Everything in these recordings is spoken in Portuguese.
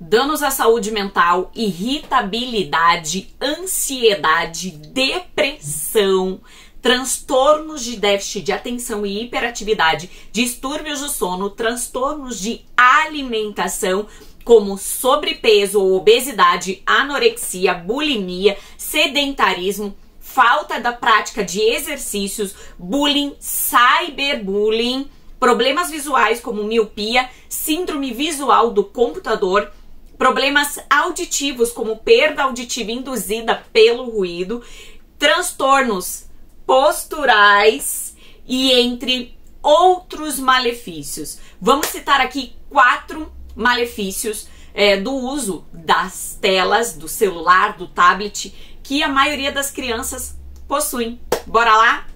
danos à saúde mental, irritabilidade, ansiedade, depressão, transtornos de déficit de atenção e hiperatividade, distúrbios do sono, transtornos de alimentação, como sobrepeso ou obesidade, anorexia, bulimia, sedentarismo, falta da prática de exercícios, bullying, cyberbullying, problemas visuais como miopia, síndrome visual do computador, problemas auditivos como perda auditiva induzida pelo ruído, transtornos posturais e entre outros malefícios. Vamos citar aqui quatro malefícios é, do uso das telas, do celular, do tablet, que a maioria das crianças possuem. Bora lá?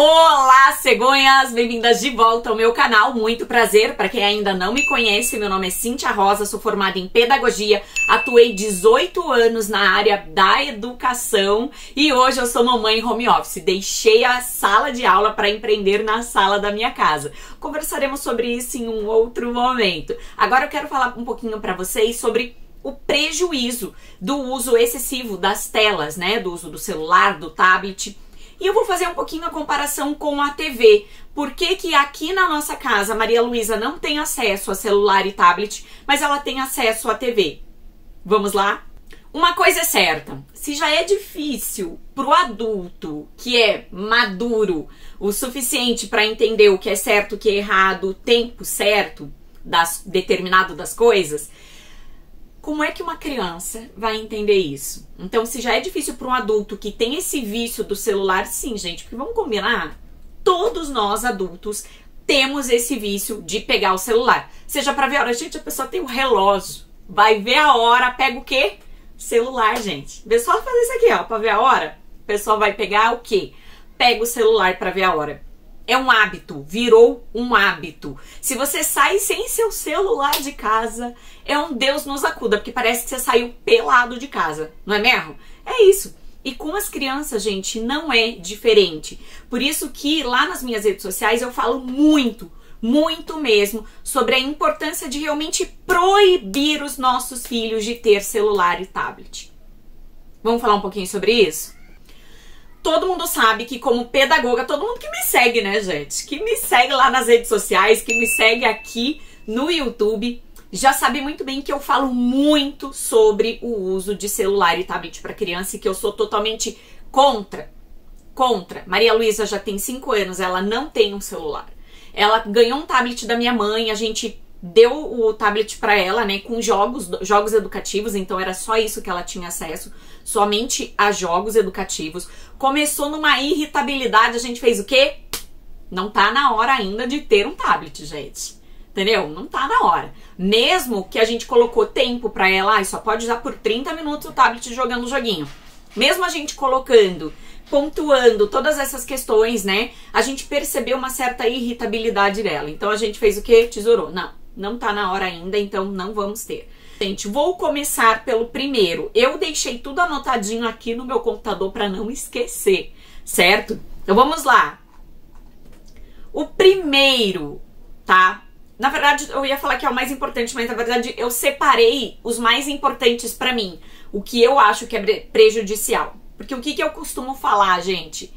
Olá, cegonhas! Bem-vindas de volta ao meu canal. Muito prazer. Para quem ainda não me conhece, meu nome é Cintia Rosa, sou formada em pedagogia, atuei 18 anos na área da educação e hoje eu sou mamãe home office. Deixei a sala de aula para empreender na sala da minha casa. Conversaremos sobre isso em um outro momento. Agora eu quero falar um pouquinho para vocês sobre o prejuízo do uso excessivo das telas, né? Do uso do celular, do tablet e eu vou fazer um pouquinho a comparação com a TV. Por que, que aqui na nossa casa Maria Luísa não tem acesso a celular e tablet, mas ela tem acesso à TV? Vamos lá? Uma coisa é certa, se já é difícil pro adulto que é maduro o suficiente para entender o que é certo, o que é errado, o tempo certo das determinado das coisas, como é que uma criança vai entender isso? Então, se já é difícil para um adulto que tem esse vício do celular, sim, gente, porque vamos combinar? Todos nós adultos temos esse vício de pegar o celular. Seja para ver a hora, gente, a pessoa tem um relógio, vai ver a hora, pega o quê? Celular, gente. Vê só fazer isso aqui, ó, para ver a hora. A pessoa vai pegar o quê? Pega o celular para ver a hora. É um hábito, virou um hábito. Se você sai sem seu celular de casa, é um Deus nos acuda, porque parece que você saiu pelado de casa, não é mesmo? É isso. E com as crianças, gente, não é diferente. Por isso que lá nas minhas redes sociais eu falo muito, muito mesmo, sobre a importância de realmente proibir os nossos filhos de ter celular e tablet. Vamos falar um pouquinho sobre isso? Todo mundo sabe que como pedagoga, todo mundo que me segue, né, gente? Que me segue lá nas redes sociais, que me segue aqui no YouTube, já sabe muito bem que eu falo muito sobre o uso de celular e tablet para criança e que eu sou totalmente contra. Contra. Maria Luísa já tem 5 anos, ela não tem um celular. Ela ganhou um tablet da minha mãe, a gente deu o tablet para ela, né, com jogos, jogos educativos, então era só isso que ela tinha acesso, somente a jogos educativos. Começou numa irritabilidade, a gente fez o quê? Não tá na hora ainda de ter um tablet, gente. Entendeu? Não tá na hora. Mesmo que a gente colocou tempo para ela, ah, só pode usar por 30 minutos o tablet jogando o joguinho. Mesmo a gente colocando pontuando todas essas questões, né? A gente percebeu uma certa irritabilidade dela. Então a gente fez o que? Tesourou. Não, não tá na hora ainda, então não vamos ter. Gente, vou começar pelo primeiro. Eu deixei tudo anotadinho aqui no meu computador para não esquecer, certo? Então vamos lá. O primeiro, tá? Na verdade, eu ia falar que é o mais importante, mas na verdade eu separei os mais importantes para mim, o que eu acho que é prejudicial. Porque o que, que eu costumo falar, gente?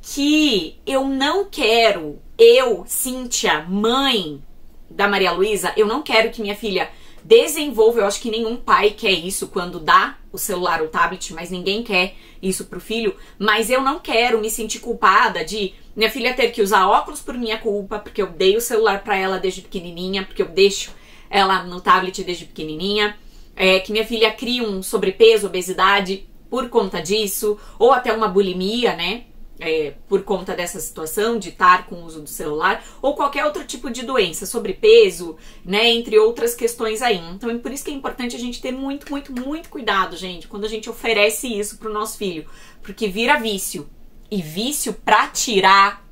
Que eu não quero, eu, Cíntia, mãe, da Maria Luísa, eu não quero que minha filha desenvolva, eu acho que nenhum pai quer isso quando dá o celular ou tablet, mas ninguém quer isso pro filho, mas eu não quero me sentir culpada de minha filha ter que usar óculos por minha culpa, porque eu dei o celular para ela desde pequenininha, porque eu deixo ela no tablet desde pequenininha, é, que minha filha crie um sobrepeso, obesidade por conta disso, ou até uma bulimia, né? É, por conta dessa situação de estar com o uso do celular ou qualquer outro tipo de doença, sobrepeso, né, entre outras questões aí. Então, é por isso que é importante a gente ter muito, muito, muito cuidado, gente, quando a gente oferece isso pro nosso filho, porque vira vício. E vício para tirar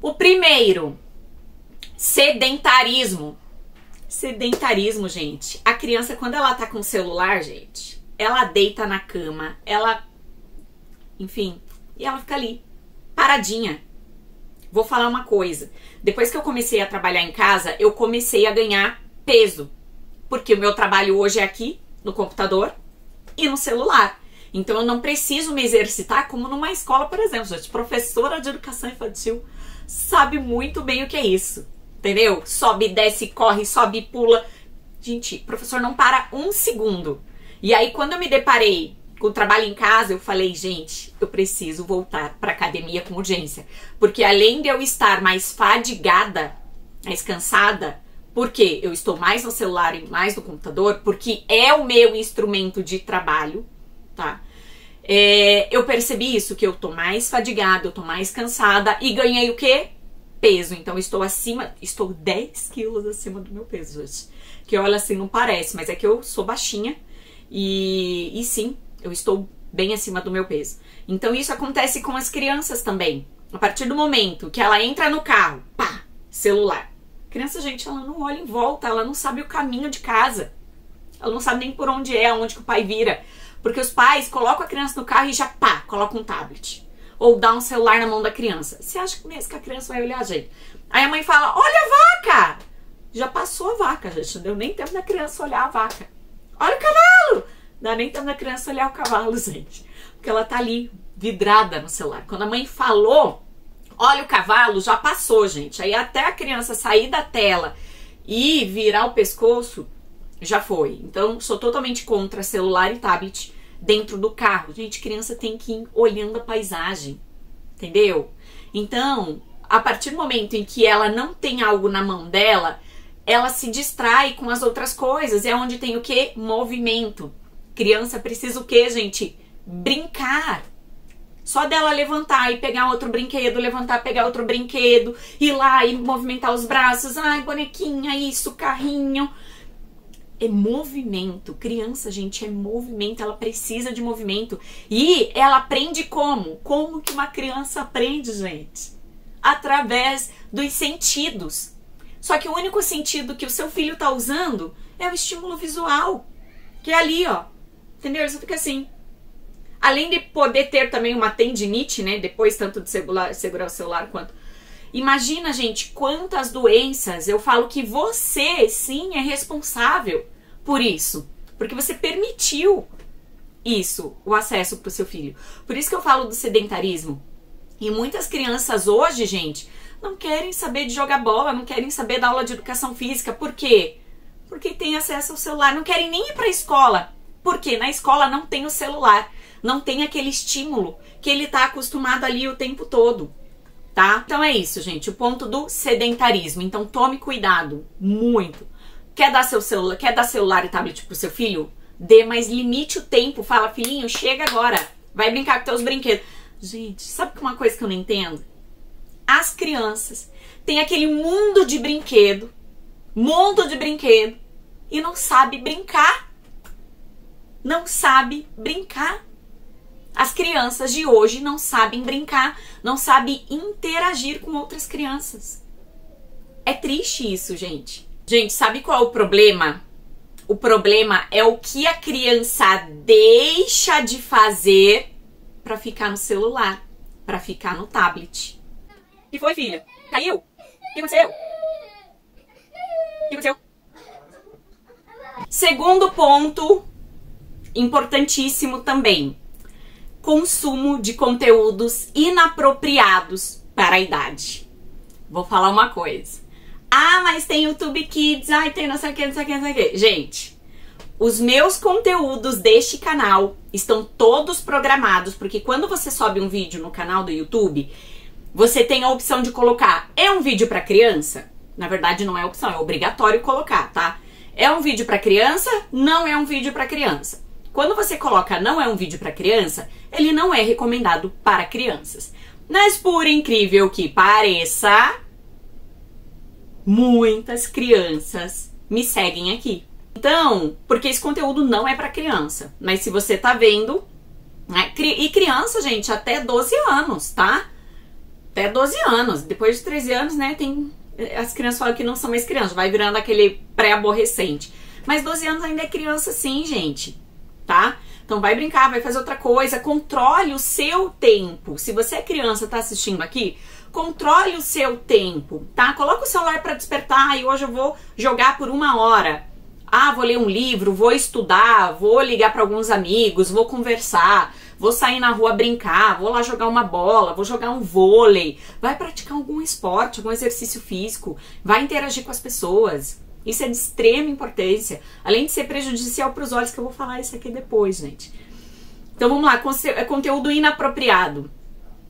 o primeiro, sedentarismo. Sedentarismo, gente. A criança quando ela tá com o celular, gente, ela deita na cama, ela enfim, e ela fica ali, paradinha. Vou falar uma coisa. Depois que eu comecei a trabalhar em casa, eu comecei a ganhar peso. Porque o meu trabalho hoje é aqui, no computador e no celular. Então eu não preciso me exercitar como numa escola, por exemplo. Gente, professora de educação infantil sabe muito bem o que é isso. Entendeu? Sobe, desce, corre, sobe, pula. Gente, professor não para um segundo. E aí, quando eu me deparei com o trabalho em casa, eu falei, gente, eu preciso voltar para academia com urgência. Porque além de eu estar mais fadigada, mais cansada, porque eu estou mais no celular e mais no computador, porque é o meu instrumento de trabalho, tá? É, eu percebi isso, que eu tô mais fadigada, eu tô mais cansada e ganhei o quê? Peso. Então estou acima, estou 10 quilos acima do meu peso hoje. Que olha assim, não parece, mas é que eu sou baixinha e, e sim, eu estou bem acima do meu peso. Então isso acontece com as crianças também. A partir do momento que ela entra no carro, pá, celular. Criança, gente, ela não olha em volta, ela não sabe o caminho de casa. Ela não sabe nem por onde é, onde que o pai vira. Porque os pais colocam a criança no carro e já pá, colocam um tablet. Ou dá um celular na mão da criança. Você acha mesmo que a criança vai olhar, gente? Aí a mãe fala: Olha a vaca! Já passou a vaca, gente. Não deu nem tempo da criança olhar a vaca. Olha o cavalo! Dá nem tempo da criança olhar o cavalo, gente. Porque ela tá ali, vidrada no celular. Quando a mãe falou, olha o cavalo, já passou, gente. Aí até a criança sair da tela e virar o pescoço, já foi. Então, sou totalmente contra celular e tablet dentro do carro. Gente, criança tem que ir olhando a paisagem, entendeu? Então, a partir do momento em que ela não tem algo na mão dela, ela se distrai com as outras coisas. É onde tem o que? Movimento. Criança precisa o que, gente? Brincar. Só dela levantar e pegar outro brinquedo, levantar, pegar outro brinquedo, ir lá e movimentar os braços. Ai, bonequinha, isso, carrinho. É movimento. Criança, gente, é movimento. Ela precisa de movimento. E ela aprende como? Como que uma criança aprende, gente? Através dos sentidos. Só que o único sentido que o seu filho está usando é o estímulo visual. Que é ali, ó. Entendeu? Só fica assim. Além de poder ter também uma tendinite, né? Depois, tanto de segurar, segurar o celular quanto. Imagina, gente, quantas doenças eu falo que você sim é responsável por isso. Porque você permitiu isso, o acesso para o seu filho. Por isso que eu falo do sedentarismo. E muitas crianças hoje, gente, não querem saber de jogar bola, não querem saber da aula de educação física. Por quê? Porque tem acesso ao celular, não querem nem ir para a escola porque na escola não tem o celular, não tem aquele estímulo que ele está acostumado ali o tempo todo, tá? Então é isso, gente, o ponto do sedentarismo. Então tome cuidado, muito. Quer dar seu celular, quer dar celular e tablet pro seu filho? Dê, mas limite o tempo. Fala, filhinho, chega agora. Vai brincar com teus brinquedos. Gente, sabe uma coisa que eu não entendo? As crianças têm aquele mundo de brinquedo, mundo de brinquedo, e não sabe brincar não sabe brincar. As crianças de hoje não sabem brincar, não sabem interagir com outras crianças. É triste isso, gente. Gente, sabe qual é o problema? O problema é o que a criança deixa de fazer para ficar no celular, para ficar no tablet. O que foi, filha? Caiu? O que aconteceu? O que aconteceu? Segundo ponto importantíssimo também. Consumo de conteúdos inapropriados para a idade. Vou falar uma coisa. Ah, mas tem YouTube Kids, ai, tem não sei o que, não sei o que, não sei o que. Gente, os meus conteúdos deste canal estão todos programados, porque quando você sobe um vídeo no canal do YouTube, você tem a opção de colocar é um vídeo para criança? Na verdade não é opção, é obrigatório colocar, tá? É um vídeo para criança? Não é um vídeo para criança. Quando você coloca não é um vídeo para criança, ele não é recomendado para crianças. Mas por incrível que pareça, muitas crianças me seguem aqui. Então, porque esse conteúdo não é para criança, mas se você tá vendo, né? e criança, gente, até 12 anos, tá? Até 12 anos. Depois de 13 anos, né, tem as crianças falam que não são mais crianças, vai virando aquele pré-aborrecente. Mas 12 anos ainda é criança sim, gente tá? Então vai brincar, vai fazer outra coisa, controle o seu tempo. Se você é criança, tá assistindo aqui, controle o seu tempo, tá? Coloca o celular para despertar e hoje eu vou jogar por uma hora. Ah, vou ler um livro, vou estudar, vou ligar para alguns amigos, vou conversar, vou sair na rua brincar, vou lá jogar uma bola, vou jogar um vôlei, vai praticar algum esporte, algum exercício físico, vai interagir com as pessoas. Isso é de extrema importância, além de ser prejudicial para os olhos, que eu vou falar isso aqui depois, gente. Então vamos lá, é conteúdo inapropriado,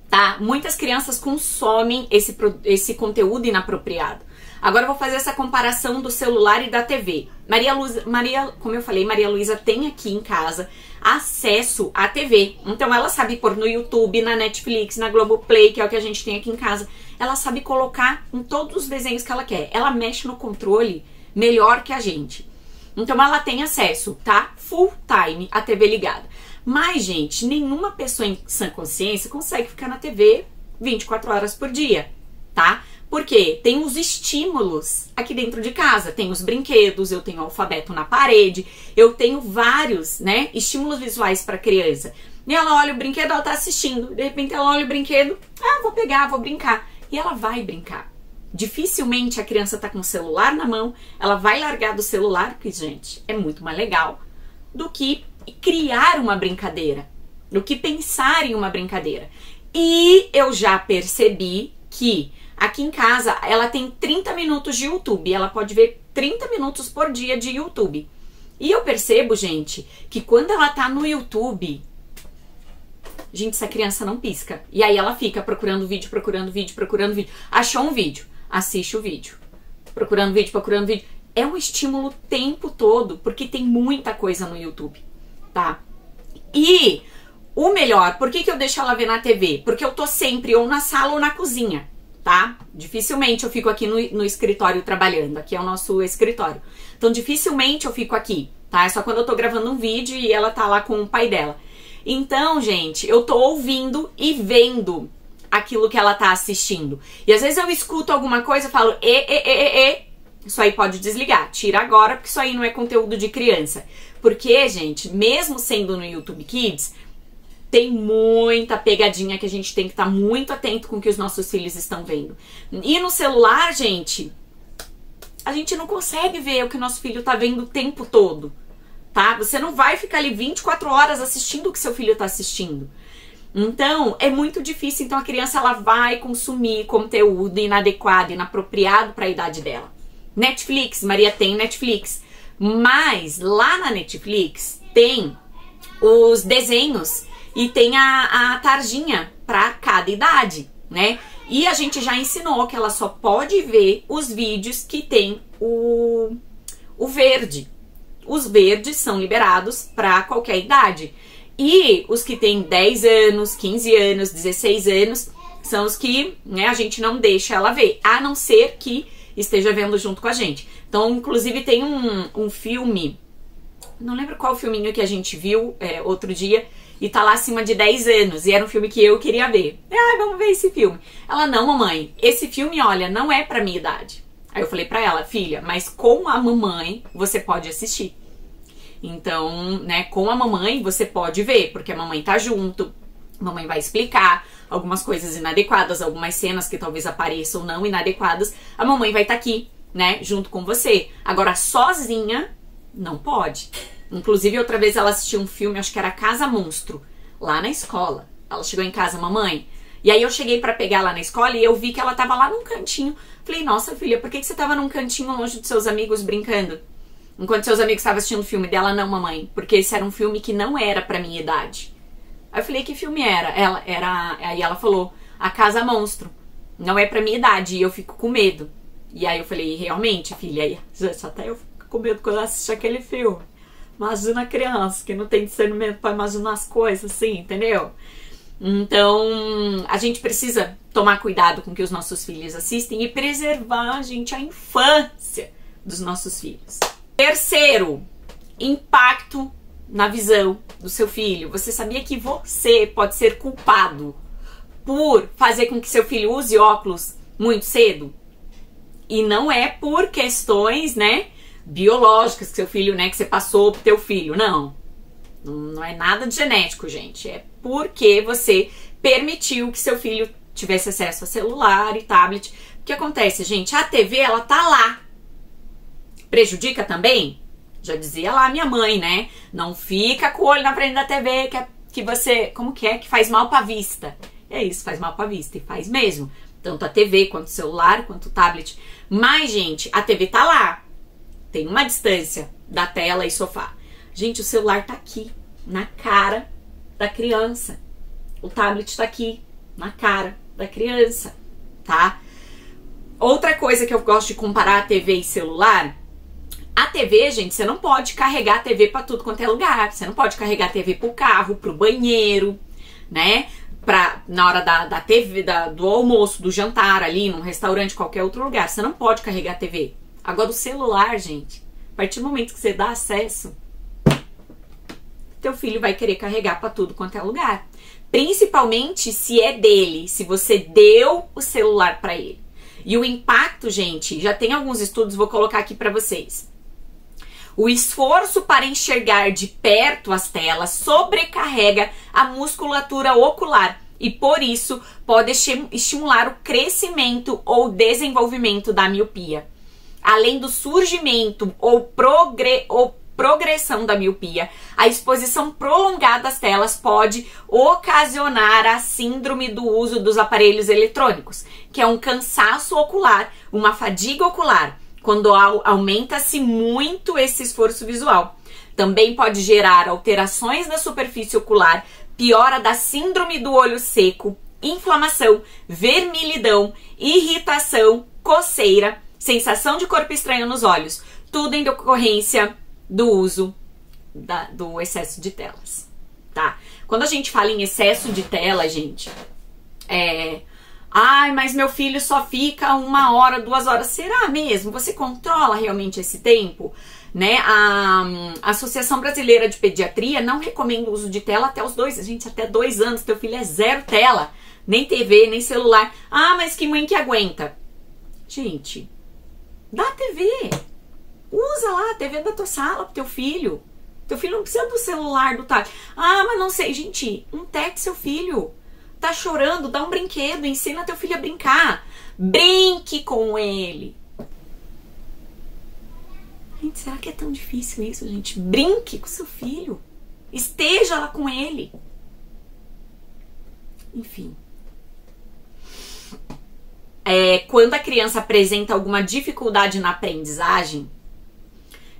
tá? Muitas crianças consomem esse, esse conteúdo inapropriado. Agora eu vou fazer essa comparação do celular e da TV. Maria Luísa, Maria, como eu falei, Maria Luísa tem aqui em casa acesso à TV. Então ela sabe pôr no YouTube, na Netflix, na Globoplay, que é o que a gente tem aqui em casa. Ela sabe colocar em todos os desenhos que ela quer. Ela mexe no controle melhor que a gente. Então ela tem acesso, tá? Full time à TV ligada. Mas, gente, nenhuma pessoa em sã consciência consegue ficar na TV 24 horas por dia, tá? Porque tem os estímulos aqui dentro de casa, tem os brinquedos, eu tenho o alfabeto na parede, eu tenho vários, né, estímulos visuais para criança. E ela olha o brinquedo, ela tá assistindo, de repente ela olha o brinquedo, ah, vou pegar, vou brincar. E ela vai brincar. Dificilmente a criança tá com o celular na mão, ela vai largar do celular, que gente, é muito mais legal do que criar uma brincadeira, do que pensar em uma brincadeira. E eu já percebi que Aqui em casa, ela tem 30 minutos de YouTube. Ela pode ver 30 minutos por dia de YouTube. E eu percebo, gente, que quando ela tá no YouTube, gente, essa criança não pisca. E aí ela fica procurando vídeo, procurando vídeo, procurando vídeo. Achou um vídeo, assiste o vídeo. Procurando vídeo, procurando vídeo. É um estímulo o tempo todo, porque tem muita coisa no YouTube, tá? E o melhor, por que, que eu deixo ela ver na TV? Porque eu tô sempre ou na sala ou na cozinha tá? Dificilmente eu fico aqui no, no escritório trabalhando. Aqui é o nosso escritório. Então, dificilmente eu fico aqui, tá? É só quando eu tô gravando um vídeo e ela tá lá com o pai dela. Então, gente, eu tô ouvindo e vendo aquilo que ela tá assistindo. E às vezes eu escuto alguma coisa e falo, e, e, e, e. Isso aí pode desligar. Tira agora, porque isso aí não é conteúdo de criança. Porque, gente, mesmo sendo no YouTube Kids, tem muita pegadinha que a gente tem que estar tá muito atento com o que os nossos filhos estão vendo. E no celular, gente, a gente não consegue ver o que nosso filho está vendo o tempo todo, tá? Você não vai ficar ali 24 horas assistindo o que seu filho está assistindo. Então, é muito difícil. Então, a criança ela vai consumir conteúdo inadequado, inapropriado para a idade dela. Netflix, Maria tem Netflix. Mas lá na Netflix tem os desenhos e tem a, a tarjinha para cada idade, né? E a gente já ensinou que ela só pode ver os vídeos que tem o, o verde. Os verdes são liberados para qualquer idade. E os que têm 10 anos, 15 anos, 16 anos, são os que né, a gente não deixa ela ver, a não ser que esteja vendo junto com a gente. Então, inclusive, tem um, um filme, não lembro qual filminho que a gente viu é, outro dia, e tá lá acima de 10 anos. E era um filme que eu queria ver. Ai, vamos ver esse filme. Ela, não, mamãe, esse filme, olha, não é pra minha idade. Aí eu falei pra ela, filha, mas com a mamãe você pode assistir. Então, né, com a mamãe você pode ver, porque a mamãe tá junto, a mamãe vai explicar algumas coisas inadequadas, algumas cenas que talvez apareçam não inadequadas, a mamãe vai estar tá aqui, né, junto com você. Agora, sozinha, não pode. Inclusive, outra vez ela assistiu um filme, acho que era Casa Monstro, lá na escola. Ela chegou em casa, mamãe. E aí eu cheguei para pegar lá na escola e eu vi que ela tava lá num cantinho. Falei, nossa filha, por que, que você tava num cantinho longe dos seus amigos brincando? Enquanto seus amigos estavam assistindo o filme dela, não, mamãe, porque esse era um filme que não era pra minha idade. Aí eu falei, que filme era? Ela era. Aí ela falou, A Casa Monstro. Não é pra minha idade e eu fico com medo. E aí eu falei, realmente, filha, aí, até eu fico com medo quando eu assisto aquele filme. Imagina a criança que não tem discernimento para imaginar as coisas assim, entendeu? Então, a gente precisa tomar cuidado com o que os nossos filhos assistem e preservar, gente, a infância dos nossos filhos. Terceiro, impacto na visão do seu filho. Você sabia que você pode ser culpado por fazer com que seu filho use óculos muito cedo? E não é por questões, né, biológicas que seu filho, né, que você passou pro teu filho. Não. Não é nada de genético, gente. É porque você permitiu que seu filho tivesse acesso a celular e tablet. O que acontece, gente? A TV, ela tá lá. Prejudica também? Já dizia lá minha mãe, né? Não fica com o olho na frente da TV que, é, que você, como que é, que faz mal pra vista. É isso, faz mal pra vista e faz mesmo. Tanto a TV quanto o celular, quanto o tablet. Mas, gente, a TV tá lá. Tem uma distância da tela e sofá. Gente, o celular tá aqui, na cara da criança. O tablet tá aqui, na cara da criança, tá? Outra coisa que eu gosto de comparar a TV e celular a TV, gente, você não pode carregar a TV para tudo quanto é lugar. Você não pode carregar a TV pro carro, pro banheiro, né? Pra, na hora da, da TV, da, do almoço, do jantar ali, num restaurante, qualquer outro lugar. Você não pode carregar a TV. Agora, o celular, gente, a partir do momento que você dá acesso, teu filho vai querer carregar para tudo quanto é lugar. Principalmente se é dele, se você deu o celular para ele. E o impacto, gente, já tem alguns estudos, vou colocar aqui para vocês. O esforço para enxergar de perto as telas sobrecarrega a musculatura ocular e, por isso, pode estimular o crescimento ou desenvolvimento da miopia. Além do surgimento ou, progre ou progressão da miopia, a exposição prolongada às telas pode ocasionar a síndrome do uso dos aparelhos eletrônicos, que é um cansaço ocular, uma fadiga ocular, quando aumenta-se muito esse esforço visual. Também pode gerar alterações na superfície ocular, piora da síndrome do olho seco, inflamação, vermelhidão, irritação, coceira, sensação de corpo estranho nos olhos, tudo em decorrência do uso da, do excesso de telas, tá? Quando a gente fala em excesso de tela, gente, é, Ai, mas meu filho só fica uma hora, duas horas. Será mesmo? Você controla realmente esse tempo? Né? A, a, Associação Brasileira de Pediatria não recomenda o uso de tela até os dois, gente, até dois anos. Teu filho é zero tela, nem TV, nem celular. Ah, mas que mãe que aguenta? Gente, dá TV. Usa lá a TV da tua sala pro teu filho. Teu filho não precisa do celular, do tablet. Ah, mas não sei. Gente, um tete seu filho tá chorando, dá um brinquedo, ensina teu filho a brincar. Brinque com ele. Gente, será que é tão difícil isso, gente? Brinque com seu filho. Esteja lá com ele. Enfim. É, quando a criança apresenta alguma dificuldade na aprendizagem,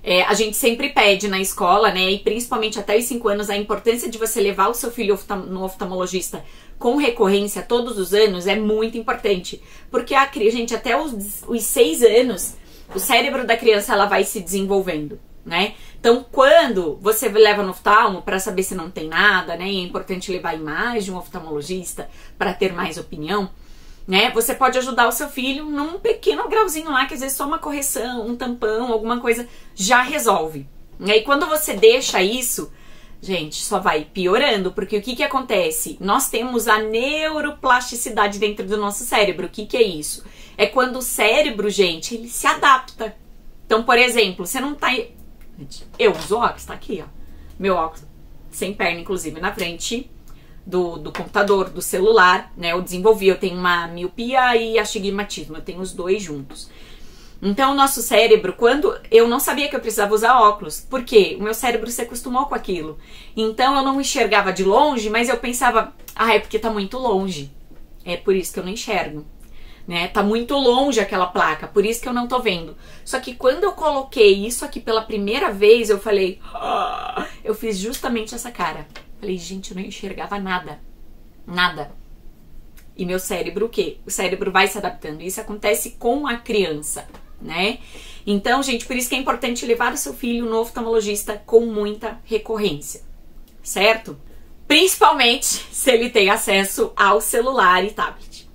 é, a gente sempre pede na escola, né, e principalmente até os 5 anos, a importância de você levar o seu filho no oftalmologista com recorrência todos os anos é muito importante. Porque a gente, até os, os 6 anos, o cérebro da criança ela vai se desenvolvendo, né? Então, quando você leva no oftalmo para saber se não tem nada, né? E é importante levar em mais de um oftalmologista para ter mais opinião né? Você pode ajudar o seu filho num pequeno grauzinho lá, que às vezes só uma correção, um tampão, alguma coisa já resolve. E quando você deixa isso, gente, só vai piorando, porque o que que acontece? Nós temos a neuroplasticidade dentro do nosso cérebro. O que que é isso? É quando o cérebro, gente, ele se adapta. Então, por exemplo, você não tá eu uso óculos, tá aqui, ó. Meu óculos sem perna inclusive na frente do, do computador, do celular, né? Eu desenvolvi, eu tenho uma miopia e astigmatismo, eu tenho os dois juntos. Então, o nosso cérebro, quando eu não sabia que eu precisava usar óculos, porque o meu cérebro se acostumou com aquilo. Então, eu não enxergava de longe, mas eu pensava, ah, é porque tá muito longe. É por isso que eu não enxergo. Né? Tá muito longe aquela placa, por isso que eu não tô vendo. Só que quando eu coloquei isso aqui pela primeira vez, eu falei, ah, eu fiz justamente essa cara. Falei, gente, eu não enxergava nada. Nada. E meu cérebro, o quê? O cérebro vai se adaptando. Isso acontece com a criança, né? Então, gente, por isso que é importante levar o seu filho no oftalmologista com muita recorrência, certo? Principalmente se ele tem acesso ao celular e tablet.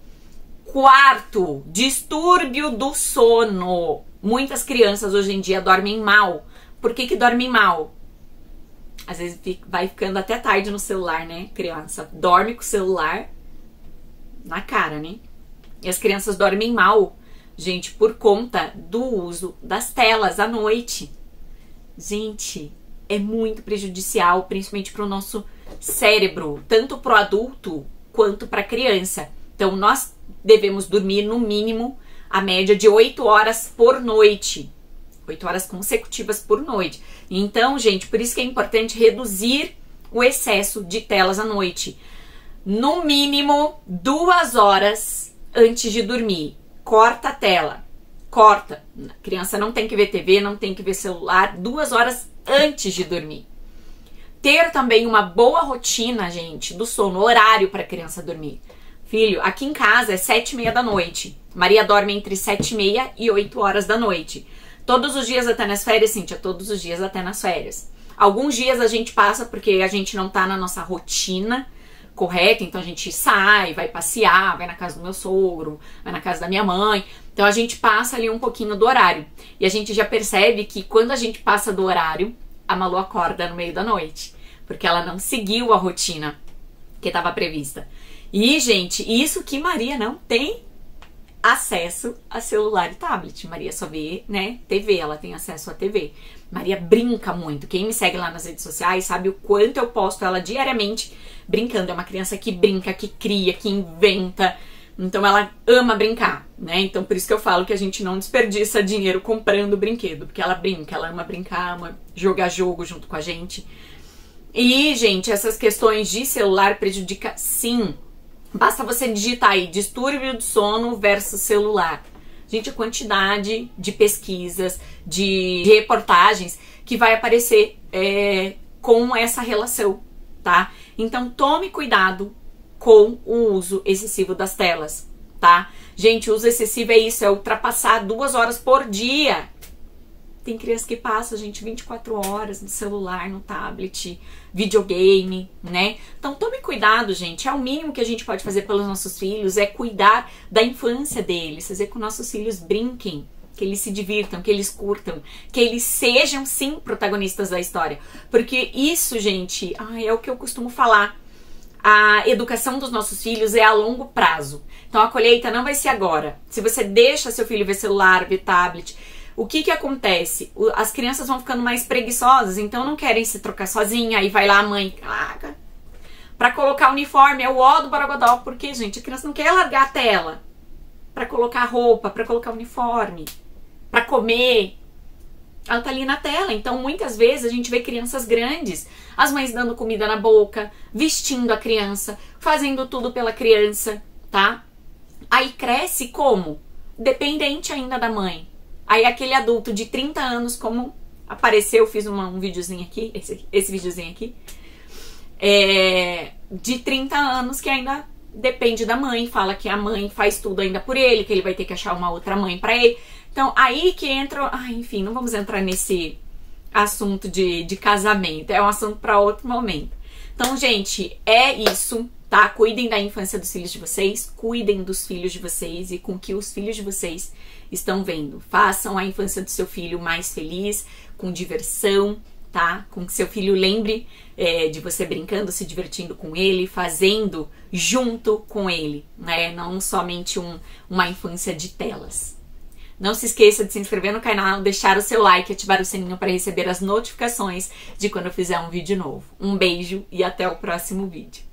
Quarto, distúrbio do sono. Muitas crianças hoje em dia dormem mal. Por que, que dormem mal? Às vezes vai ficando até tarde no celular, né? Criança dorme com o celular na cara, né? E as crianças dormem mal, gente, por conta do uso das telas à noite. Gente, é muito prejudicial, principalmente para o nosso cérebro, tanto para o adulto quanto para a criança. Então, nós devemos dormir no mínimo a média de 8 horas por noite. 8 horas consecutivas por noite. Então, gente, por isso que é importante reduzir o excesso de telas à noite. No mínimo duas horas antes de dormir. Corta a tela. Corta. A criança não tem que ver TV, não tem que ver celular. Duas horas antes de dormir. Ter também uma boa rotina, gente, do sono, horário para a criança dormir. Filho, aqui em casa é sete e meia da noite. Maria dorme entre sete e meia e oito horas da noite. Todos os dias até nas férias, Cíntia, todos os dias até nas férias. Alguns dias a gente passa porque a gente não tá na nossa rotina correta, então a gente sai, vai passear, vai na casa do meu sogro, vai na casa da minha mãe. Então a gente passa ali um pouquinho do horário. E a gente já percebe que quando a gente passa do horário, a Malu acorda no meio da noite, porque ela não seguiu a rotina que estava prevista. E, gente, isso que Maria não tem acesso a celular e tablet. Maria só vê, né, TV, ela tem acesso à TV. Maria brinca muito. Quem me segue lá nas redes sociais sabe o quanto eu posto ela diariamente brincando. É uma criança que brinca, que cria, que inventa. Então ela ama brincar, né? Então por isso que eu falo que a gente não desperdiça dinheiro comprando brinquedo, porque ela brinca, ela ama brincar, ama jogar jogo junto com a gente. E, gente, essas questões de celular prejudica sim Basta você digitar aí distúrbio do sono versus celular. Gente, a quantidade de pesquisas, de, reportagens que vai aparecer é, com essa relação, tá? Então tome cuidado com o uso excessivo das telas, tá? Gente, uso excessivo é isso, é ultrapassar duas horas por dia tem criança que passa, gente, 24 horas no celular, no tablet, videogame, né? Então tome cuidado, gente. É o mínimo que a gente pode fazer pelos nossos filhos, é cuidar da infância deles, fazer com que nossos filhos brinquem, que eles se divirtam, que eles curtam, que eles sejam sim protagonistas da história. Porque isso, gente, é o que eu costumo falar. A educação dos nossos filhos é a longo prazo. Então a colheita não vai ser agora. Se você deixa seu filho ver celular, ver tablet, o que que acontece? As crianças vão ficando mais preguiçosas, então não querem se trocar sozinha, aí vai lá a mãe, caga. Pra colocar uniforme é o ó do Borogodó, porque, gente, a criança não quer largar a tela para colocar roupa, para colocar uniforme, para comer. Ela tá ali na tela. Então, muitas vezes a gente vê crianças grandes, as mães dando comida na boca, vestindo a criança, fazendo tudo pela criança, tá? Aí cresce como? Dependente ainda da mãe. Aí aquele adulto de 30 anos, como apareceu, fiz uma, um videozinho aqui, esse, esse videozinho aqui, é, de 30 anos que ainda depende da mãe, fala que a mãe faz tudo ainda por ele, que ele vai ter que achar uma outra mãe para ele. Então, aí que entra, enfim, não vamos entrar nesse assunto de, de casamento, é um assunto para outro momento. Então, gente, é isso, tá? Cuidem da infância dos filhos de vocês, cuidem dos filhos de vocês e com que os filhos de vocês estão vendo. Façam a infância do seu filho mais feliz, com diversão, tá? Com que seu filho lembre é, de você brincando, se divertindo com ele, fazendo junto com ele, né? Não somente um, uma infância de telas. Não se esqueça de se inscrever no canal, deixar o seu like e ativar o sininho para receber as notificações de quando eu fizer um vídeo novo. Um beijo e até o próximo vídeo.